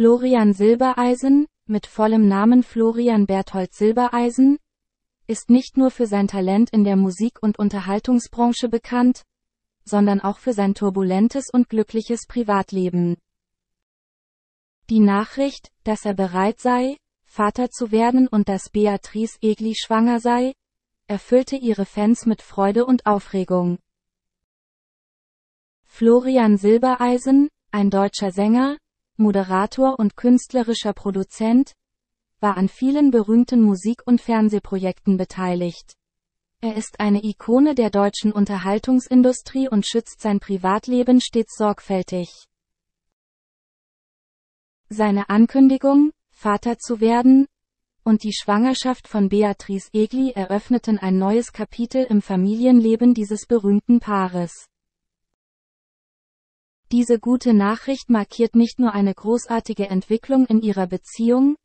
Florian Silbereisen, mit vollem Namen Florian Berthold Silbereisen, ist nicht nur für sein Talent in der Musik- und Unterhaltungsbranche bekannt, sondern auch für sein turbulentes und glückliches Privatleben. Die Nachricht, dass er bereit sei, Vater zu werden und dass Beatrice Egli schwanger sei, erfüllte ihre Fans mit Freude und Aufregung. Florian Silbereisen, ein deutscher Sänger, Moderator und künstlerischer Produzent, war an vielen berühmten Musik- und Fernsehprojekten beteiligt. Er ist eine Ikone der deutschen Unterhaltungsindustrie und schützt sein Privatleben stets sorgfältig. Seine Ankündigung, Vater zu werden, und die Schwangerschaft von Beatrice Egli eröffneten ein neues Kapitel im Familienleben dieses berühmten Paares. Diese gute Nachricht markiert nicht nur eine großartige Entwicklung in ihrer Beziehung,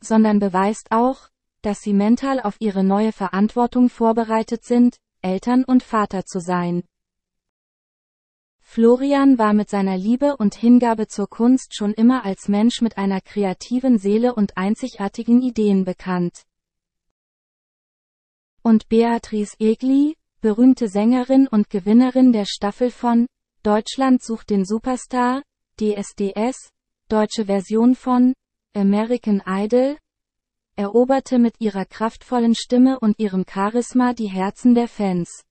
sondern beweist auch, dass sie mental auf ihre neue Verantwortung vorbereitet sind, Eltern und Vater zu sein. Florian war mit seiner Liebe und Hingabe zur Kunst schon immer als Mensch mit einer kreativen Seele und einzigartigen Ideen bekannt. Und Beatrice Egli, berühmte Sängerin und Gewinnerin der Staffel von Deutschland sucht den Superstar, DSDS, deutsche Version von American Idol, eroberte mit ihrer kraftvollen Stimme und ihrem Charisma die Herzen der Fans.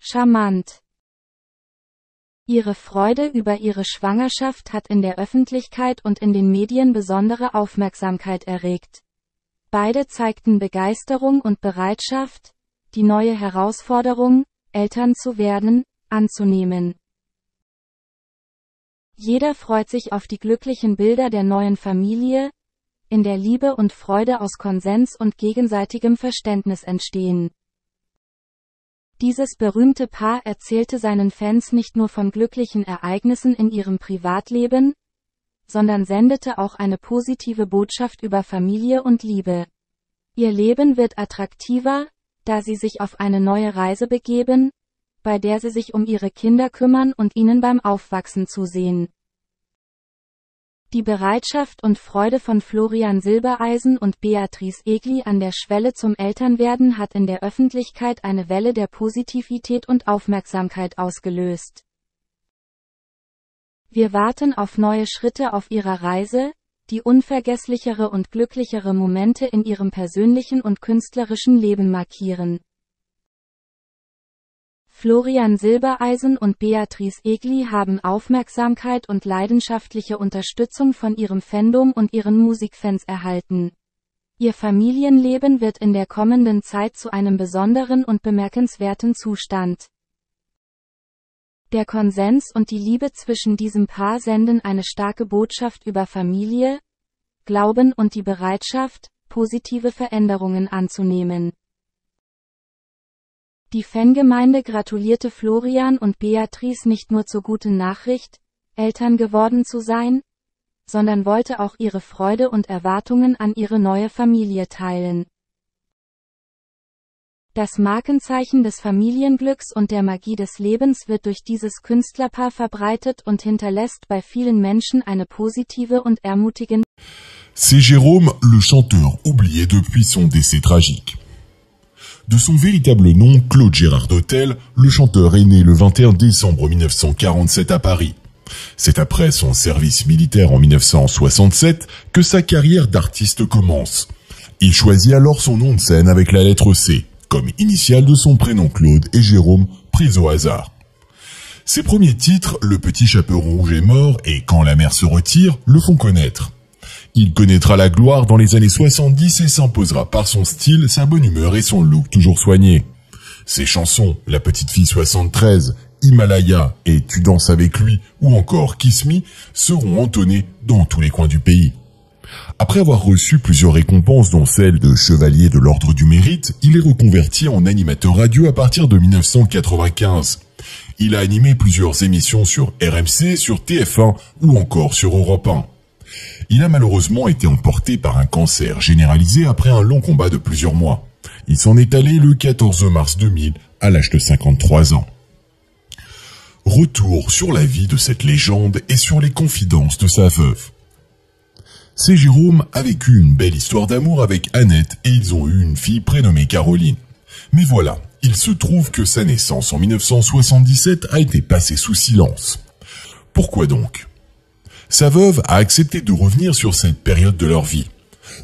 Charmant. Ihre Freude über ihre Schwangerschaft hat in der Öffentlichkeit und in den Medien besondere Aufmerksamkeit erregt. Beide zeigten Begeisterung und Bereitschaft, die neue Herausforderung, Eltern zu werden, anzunehmen. Jeder freut sich auf die glücklichen Bilder der neuen Familie, in der Liebe und Freude aus Konsens und gegenseitigem Verständnis entstehen. Dieses berühmte Paar erzählte seinen Fans nicht nur von glücklichen Ereignissen in ihrem Privatleben, sondern sendete auch eine positive Botschaft über Familie und Liebe. Ihr Leben wird attraktiver, da sie sich auf eine neue Reise begeben, bei der sie sich um ihre Kinder kümmern und ihnen beim Aufwachsen zusehen. Die Bereitschaft und Freude von Florian Silbereisen und Beatrice Egli an der Schwelle zum Elternwerden hat in der Öffentlichkeit eine Welle der Positivität und Aufmerksamkeit ausgelöst. Wir warten auf neue Schritte auf ihrer Reise, die unvergesslichere und glücklichere Momente in ihrem persönlichen und künstlerischen Leben markieren. Florian Silbereisen und Beatrice Egli haben Aufmerksamkeit und leidenschaftliche Unterstützung von ihrem Fandom und ihren Musikfans erhalten. Ihr Familienleben wird in der kommenden Zeit zu einem besonderen und bemerkenswerten Zustand. Der Konsens und die Liebe zwischen diesem Paar senden eine starke Botschaft über Familie, Glauben und die Bereitschaft, positive Veränderungen anzunehmen. Die Fangemeinde gratulierte Florian und Beatrice nicht nur zur guten Nachricht, Eltern geworden zu sein, sondern wollte auch ihre Freude und Erwartungen an ihre neue Familie teilen. Das Markenzeichen des Familienglücks und der Magie des Lebens wird durch dieses Künstlerpaar verbreitet und hinterlässt bei vielen Menschen eine positive und ermutigende. C'est Jérôme, le chanteur, oublié depuis son décès tragique. De son véritable nom, Claude Gérard d'Hôtel, le chanteur est né le 21 décembre 1947 à Paris. C'est après son service militaire en 1967 que sa carrière d'artiste commence. Il choisit alors son nom de scène avec la lettre C, comme initiale de son prénom Claude et Jérôme, pris au hasard. Ses premiers titres, Le Petit Chaperon Rouge est mort et Quand la mer se retire, le font connaître. Il connaîtra la gloire dans les années 70 et s'imposera par son style, sa bonne humeur et son look toujours soigné. Ses chansons, La Petite Fille 73, Himalaya et Tu danses avec lui ou encore Kiss Me seront entonnées dans tous les coins du pays. Après avoir reçu plusieurs récompenses dont celle de chevalier de l'ordre du mérite, il est reconverti en animateur radio à partir de 1995. Il a animé plusieurs émissions sur RMC, sur TF1 ou encore sur Europe 1. Il a malheureusement été emporté par un cancer généralisé après un long combat de plusieurs mois. Il s'en est allé le 14 mars 2000 à l'âge de 53 ans. Retour sur la vie de cette légende et sur les confidences de sa veuve. C'est Jérôme a vécu une belle histoire d'amour avec Annette et ils ont eu une fille prénommée Caroline. Mais voilà, il se trouve que sa naissance en 1977 a été passée sous silence. Pourquoi donc? Sa veuve a accepté de revenir sur cette période de leur vie.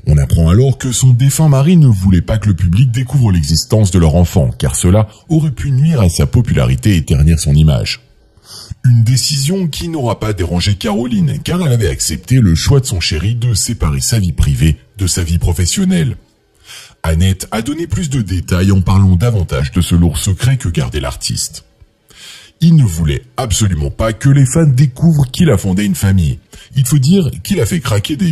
On apprend alors que son défunt mari ne voulait pas que le public découvre l'existence de leur enfant, car cela aurait pu nuire à sa popularité et ternir son image. Une décision qui n'aura pas dérangé Caroline, car elle avait accepté le choix de son chéri de séparer sa vie privée de sa vie professionnelle. Annette a donné plus de détails en parlant davantage de ce lourd secret que gardait l'artiste. Il ne voulait absolument pas que les fans découvrent qu'il a fondé une famille. Il faut dire qu'il a fait craquer des